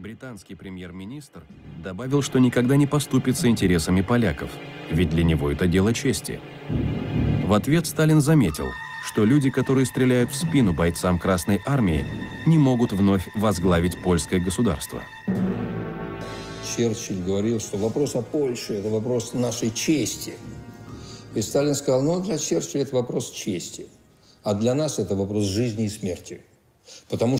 Британский премьер-министр добавил, что никогда не поступится интересами поляков, ведь для него это дело чести. В ответ Сталин заметил, что люди, которые стреляют в спину бойцам Красной Армии, не могут вновь возглавить польское государство. Черчилль говорил, что вопрос о Польше – это вопрос нашей чести. И Сталин сказал, ну, для Черчилля это вопрос чести, а для нас это вопрос жизни и смерти. Потому что